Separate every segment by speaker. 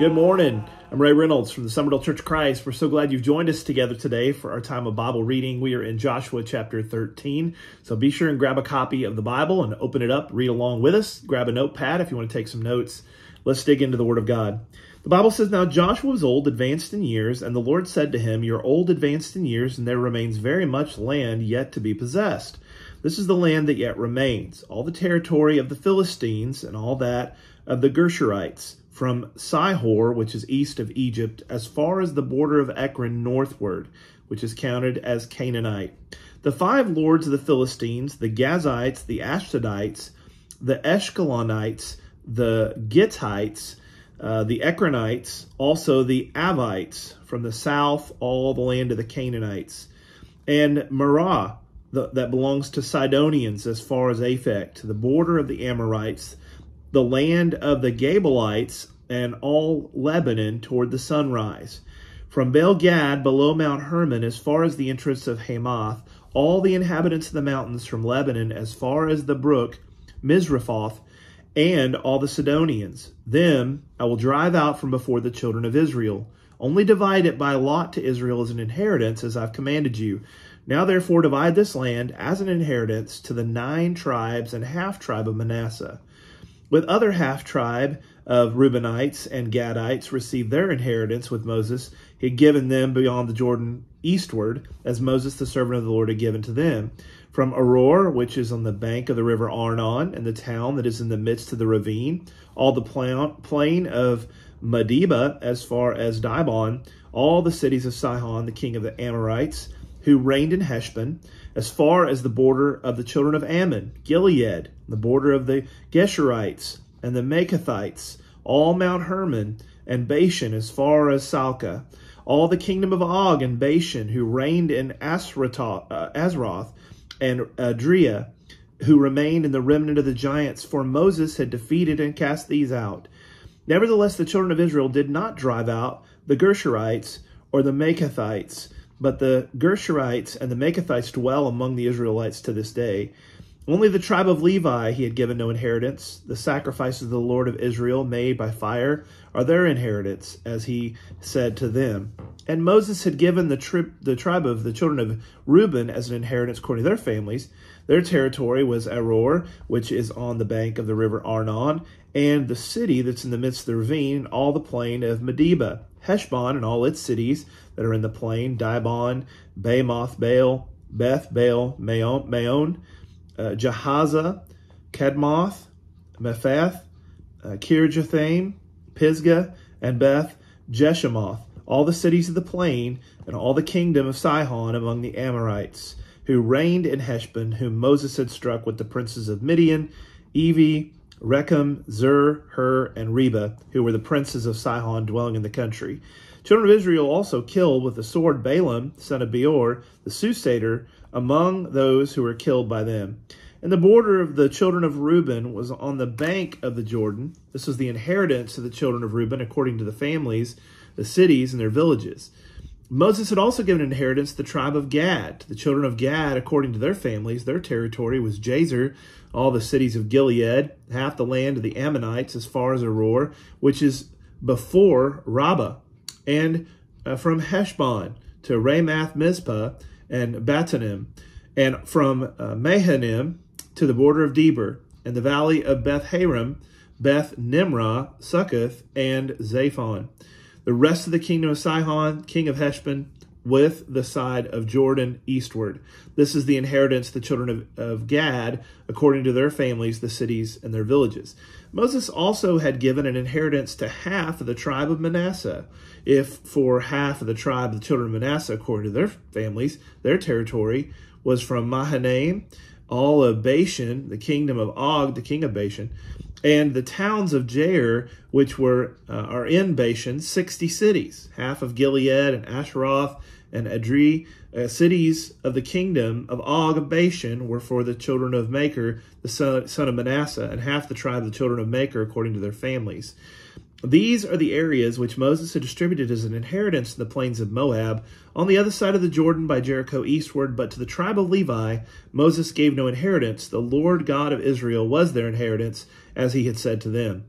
Speaker 1: Good morning. I'm Ray Reynolds from the Summerdale Church of Christ. We're so glad you've joined us together today for our time of Bible reading. We are in Joshua chapter 13. So be sure and grab a copy of the Bible and open it up, read along with us. Grab a notepad if you want to take some notes. Let's dig into the Word of God. The Bible says, Now Joshua was old, advanced in years, and the Lord said to him, You're old, advanced in years, and there remains very much land yet to be possessed. This is the land that yet remains, all the territory of the Philistines and all that of the Geshurites, from Sihor, which is east of Egypt, as far as the border of Ekron northward, which is counted as Canaanite. The five lords of the Philistines, the Gazites, the Ashdodites, the Eshkelonites, the Gittites, uh, the Ekronites, also the Avites, from the south, all the land of the Canaanites, and Marah, the, that belongs to Sidonians as far as Aphek, to the border of the Amorites, the land of the Gebalites and all Lebanon toward the sunrise. From Baal Gad below Mount Hermon as far as the entrance of Hamath, all the inhabitants of the mountains from Lebanon as far as the brook Misrephoth, and all the Sidonians. Them I will drive out from before the children of Israel. Only divide it by lot to Israel as an inheritance, as I've commanded you. Now therefore divide this land as an inheritance to the nine tribes and half tribe of Manasseh with other half tribe of Reubenites and Gadites received their inheritance with Moses. He had given them beyond the Jordan eastward, as Moses, the servant of the Lord, had given to them. From Aroer, which is on the bank of the river Arnon, and the town that is in the midst of the ravine, all the plain of Medeba, as far as Dibon, all the cities of Sihon, the king of the Amorites, who reigned in Heshbon, as far as the border of the children of Ammon, Gilead, the border of the Geshurites and the Maacathites, all Mount Hermon and Bashan as far as Salcah, all the kingdom of Og and Bashan, who reigned in uh, Azroth and Adria, who remained in the remnant of the giants, for Moses had defeated and cast these out. Nevertheless, the children of Israel did not drive out the Geshurites or the Maacathites, but the Geshurites and the Maacathites dwell among the Israelites to this day. Only the tribe of Levi he had given no inheritance. The sacrifices of the Lord of Israel made by fire are their inheritance, as he said to them. And Moses had given the, tri- the tribe of the children of Reuben as an inheritance according to their families. Their territory was Aroer, which is on the bank of the river Arnon, and the city that's in the midst of the ravine, all the plain of Medeba, Heshbon and all its cities that are in the plain, Dibon, Bamoth Baal, Beth Baal, Maon, Maon uh, Jahaza, Kedmoth, Mephath, uh, Kirjathaim, Pisgah, and Beth Jeshimoth, all the cities of the plain, and all the kingdom of Sihon among the Amorites, who reigned in Heshbon, whom Moses had struck with the princes of Midian, Evi, Rekem, Zur, Hur, and Reba, who were the princes of Sihon dwelling in the country. Children of Israel also killed with the sword Balaam, son of Beor, the soothsayer, among those who were killed by them. And the border of the children of Reuben was on the bank of the Jordan. This was the inheritance of the children of Reuben according to the families, the cities, and their villages. Moses had also given inheritance to the tribe of Gad. The children of Gad, according to their families, their territory was Jazer, all the cities of Gilead, half the land of the Ammonites as far as Aroer, which is before Rabbah, and uh, from Heshbon to Ramath Mizpah and Batanim, and from uh, Mahanaim to the border of Debir, and the valley of Beth Haram, Beth Nimrah, Succoth, and Zaphon. The rest of the kingdom of Sihon, king of Heshbon, with the side of Jordan eastward. This is the inheritance the children of, of Gad, according to their families, the cities, and their villages. Moses also had given an inheritance to half of the tribe of Manasseh. If for half of the tribe the children of Manasseh, according to their families, their territory was from Mahanaim, all of Bashan, the kingdom of Og, the king of Bashan, and the towns of Jair, which were uh, are in Bashan, sixty cities, half of Gilead and Asheroth and Adri, uh, cities of the kingdom of Og of Bashan, were for the children of Machir, the son, son of Manasseh, and half the tribe of the children of Machir according to their families. These are the areas which Moses had distributed as an inheritance in the plains of Moab, on the other side of the Jordan by Jericho eastward. But to the tribe of Levi, Moses gave no inheritance. The Lord God of Israel was their inheritance, as he had said to them.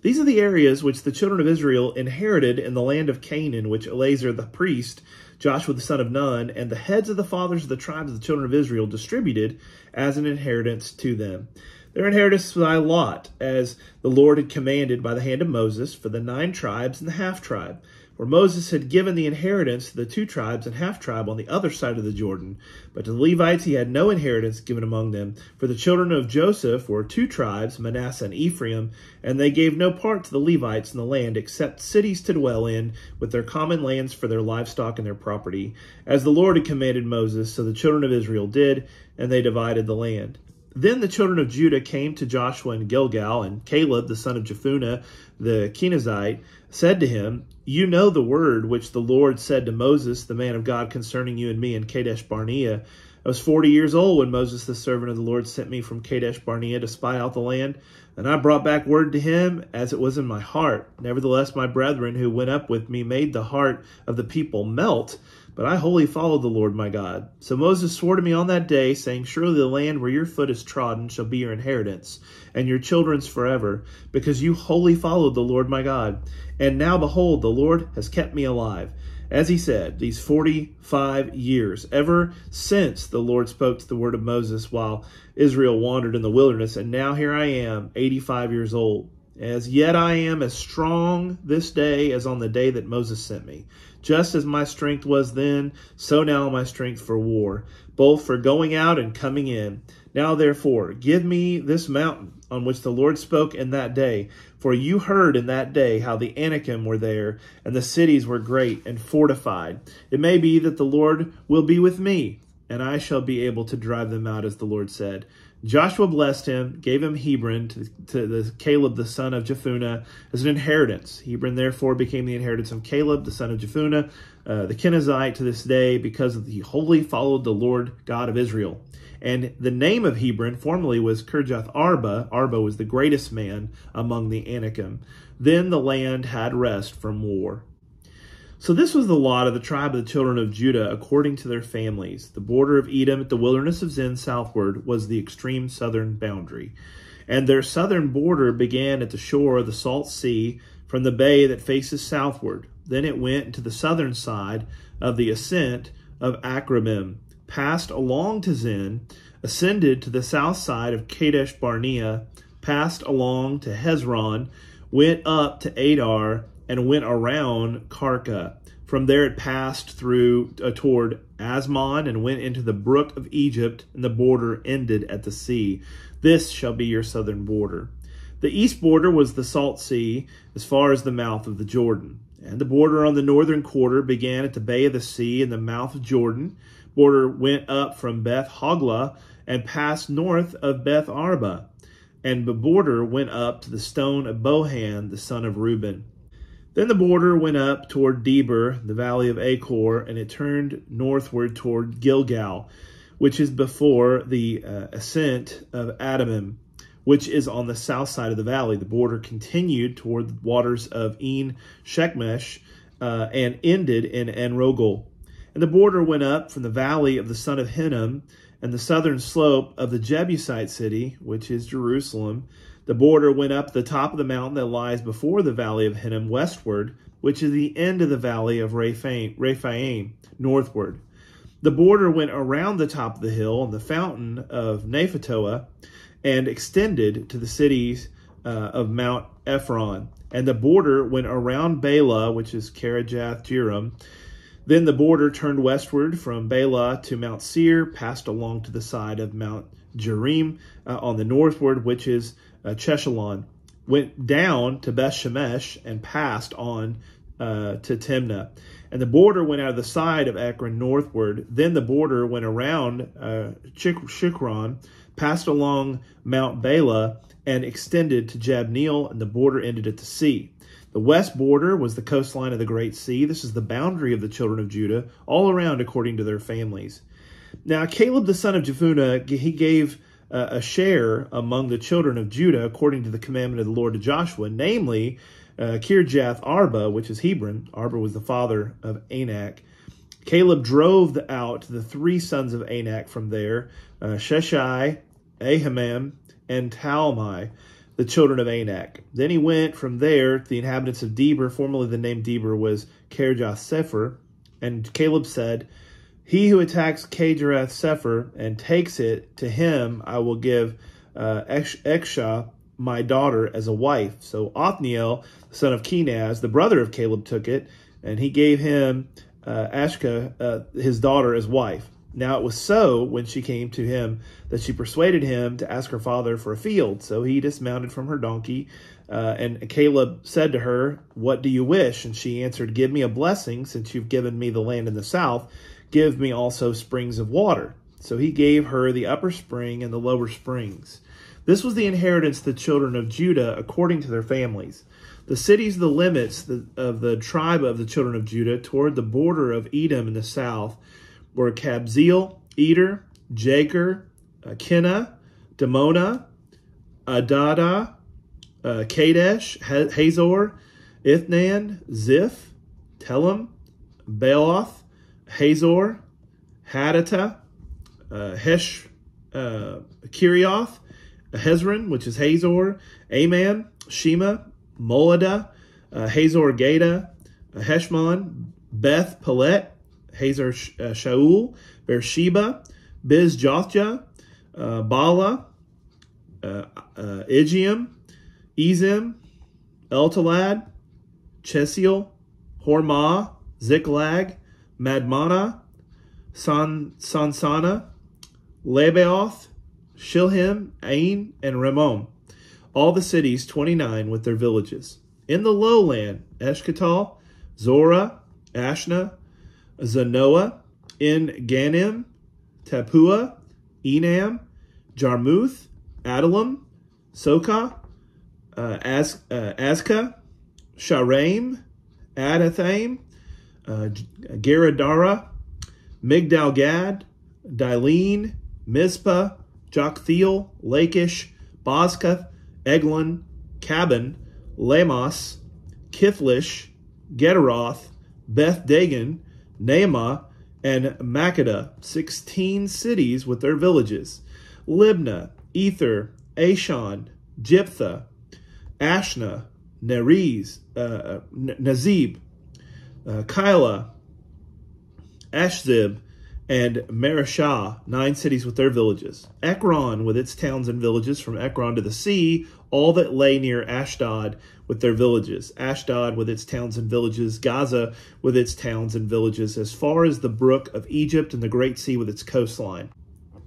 Speaker 1: These are the areas which the children of Israel inherited in the land of Canaan, which Eleazar the priest, Joshua the son of Nun, and the heads of the fathers of the tribes of the children of Israel distributed as an inheritance to them. Their inheritance was by lot, as the Lord had commanded by the hand of Moses, for the nine tribes and the half tribe. where Moses had given the inheritance to the two tribes and half tribe on the other side of the Jordan. But to the Levites he had no inheritance given among them. For the children of Joseph were two tribes, Manasseh and Ephraim, and they gave no part to the Levites in the land except cities to dwell in, with their common lands for their livestock and their property. As the Lord had commanded Moses, so the children of Israel did, and they divided the land. Then the children of Judah came to Joshua in Gilgal, and Caleb, the son of Jephunneh, the Kenizzite, said to him, You know the word which the Lord said to Moses, the man of God, concerning you and me in Kadesh Barnea. I was forty years old when Moses, the servant of the Lord, sent me from Kadesh Barnea to spy out the land. And I brought back word to him as it was in my heart. Nevertheless, my brethren who went up with me made the heart of the people melt but I wholly followed the Lord my God. So Moses swore to me on that day, saying, Surely the land where your foot is trodden shall be your inheritance, and your children's forever, because you wholly followed the Lord my God. And now behold, the Lord has kept me alive. As he said, these 45 years, ever since the Lord spoke to the word of Moses while Israel wandered in the wilderness, and now here I am, 85 years old. As yet I am as strong this day as on the day that Moses sent me. Just as my strength was then, so now my strength for war, both for going out and coming in. Now therefore, give me this mountain on which the Lord spoke in that day. For you heard in that day how the Anakim were there, and the cities were great and fortified. It may be that the Lord will be with me, and I shall be able to drive them out, as the Lord said. Joshua blessed him, gave him Hebron to, to the Caleb the son of Jephunneh as an inheritance. Hebron therefore became the inheritance of Caleb the son of Jephunneh, uh, the Kenizzite to this day, because he wholly followed the Lord God of Israel. And the name of Hebron formerly was Kirjath Arba. Arba was the greatest man among the Anakim. Then the land had rest from war. So this was the lot of the tribe of the children of Judah according to their families. The border of Edom at the wilderness of Zin southward was the extreme southern boundary. And their southern border began at the shore of the Salt Sea from the bay that faces southward. Then it went to the southern side of the ascent of Akrabbim, passed along to Zin, ascended to the south side of Kadesh Barnea, passed along to Hezron, went up to Adar, and went around Karka. From there it passed through uh, toward Asmon and went into the brook of Egypt, and the border ended at the sea. This shall be your southern border. The east border was the Salt Sea, as far as the mouth of the Jordan. And the border on the northern quarter began at the bay of the sea in the mouth of Jordan. Border went up from Beth Hoglah and passed north of Beth Arba. And the border went up to the stone of Bohan, the son of Reuben. Then the border went up toward Debir, the valley of Achor, and it turned northward toward Gilgal, which is before the uh, ascent of Adamim, which is on the south side of the valley. The border continued toward the waters of En Shechmesh uh, and ended in Enrogel. And the border went up from the valley of the son of Hinnom and the southern slope of the Jebusite city, which is Jerusalem, the border went up the top of the mountain that lies before the valley of Hinnom westward, which is the end of the valley of Rephaim, northward. The border went around the top of the hill and the fountain of Nephatoah and extended to the cities uh, of Mount Ephron. And the border went around Bela, which is Kiriath Jearim. Then the border turned westward from Bela to Mount Seir, passed along to the side of Mount Jearim uh, on the northward, which is uh, Cheshalon, went down to Beth Shemesh and passed on uh, to Timnah. And the border went out of the side of Ekron northward. Then the border went around uh, Shicron, passed along Mount Bela, and extended to Jabneel, and the border ended at the sea. The west border was the coastline of the Great Sea. This is the boundary of the children of Judah, all around according to their families. Now, Caleb the son of Jephunneh, he gave uh, a share among the children of Judah according to the commandment of the Lord to Joshua, namely uh, Kirjath Arba, which is Hebron. Arba was the father of Anak. Caleb drove out the three sons of Anak from there uh, Sheshai, Ahiman, and Talmai, the children of Anak. Then he went from there to the inhabitants of Debir. Formerly the name Debir was Kirjath Sepher. And Caleb said, He who attacks Kirjath Sepher and takes it, to him I will give uh, Exha, my daughter, as a wife. So Othniel, son of Kenaz, the brother of Caleb, took it, and he gave him uh, Ashka, uh, his daughter, as wife. Now it was so when she came to him that she persuaded him to ask her father for a field. So he dismounted from her donkey, uh, and Caleb said to her, What do you wish? And she answered, Give me a blessing, since you've given me the land in the south. Give me also springs of water. So he gave her the upper spring and the lower springs. This was the inheritance of the children of Judah according to their families. The cities, the limits of the tribe of the children of Judah toward the border of Edom in the south were Kabzeel, Eder, Jaker, uh, Kenna, Demona, Adadah, uh, Kadesh, Hazor, Ithnan, Ziph, Telem, Baaloth, Hazor, Hadattah, uh, Hesh, uh, Kirioth, Hezron, which is Hazor, Aman, Shema, Moladah, uh, Hazor Gada, uh, Heshmon, Beth Pelet, Hazor uh, Shaul, Beersheba, Biz Jothja, uh, Bala, uh, uh, Igium, Ezim, Eltalad, Chesiel, Hormah, Ziklag, Madmannah, San, Sansana, Lebaoth, Shilhim, Ain, and Ramon, all the cities, 29, with their villages. In the lowland, Eshkatal, Zorah, Ashna, Zanoah, in Ganim, Tappuah, Enam, Jarmuth, Adullam, Soka, uh, Az, uh, Azka, Sharaim, Adathaim, uh, Geradara, Migdal Gad, Dilene, Mizpah, Joktheel, Lachish, Bozkath, Eglon, Cabin, Lamos, Kithlish, Gederoth, Beth Dagon, Naamah, and Makkedah, 16 cities with their villages, Libnah, Ether, Ashan, Jephthah, Ashna, Neriz, uh, uh Nazib, uh, Kyla, Ashzib, and Mareshah, nine cities with their villages. Ekron with its towns and villages from Ekron to the sea, all that lay near Ashdod with their villages. Ashdod with its towns and villages. Gaza with its towns and villages, as far as the brook of Egypt and the great sea with its coastline.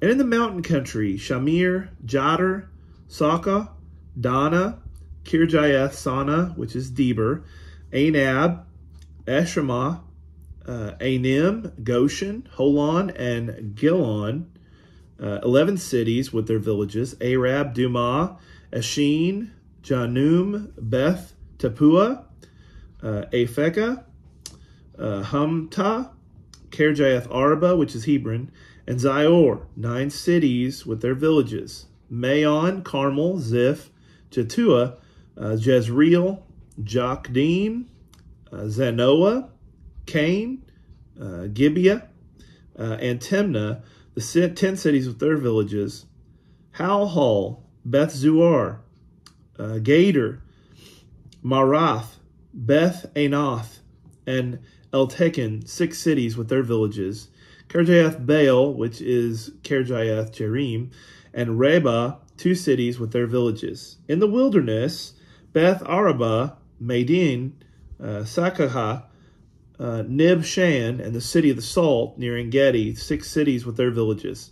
Speaker 1: And in the mountain country, Shamir, Jadar, Saka, Dannah, Kirjath Sannah, which is Debir, Anab, Eshramah, uh, Anim, Goshen, Holon, and Gilon, uh, 11 cities with their villages, Arab, Dumah, Ashin, Janum, Beth, Tappuah, uh, Aphekah, uh, Humtah, Kirjath Arba, which is Hebron, and Zior, nine cities with their villages, Maon, Carmel, Ziph, Jatua, uh, Jezreel, Jokdeam, uh, Zanoah, Cain, uh, Gibeah, uh, and Timnah, the ten cities with their villages, Halhal, Beth Zuar, uh, Gader, Marath, Beth Anoth, and Eltekon, six cities with their villages, Kirjath Baal, which is Kirjath Jearim, and Reba, two cities with their villages. In the wilderness, Beth Arabah, Madin, uh, Sakaha, uh, Nib-Shan, and the city of the salt near Engedi, six cities with their villages.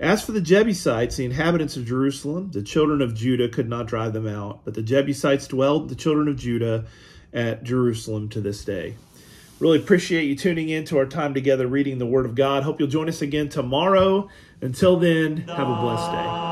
Speaker 1: As for the Jebusites, the inhabitants of Jerusalem, the children of Judah could not drive them out, but the Jebusites dwelled the children of Judah at Jerusalem to this day. Really appreciate you tuning in to our time together reading the Word of God. Hope you'll join us again tomorrow. Until then, have a blessed day.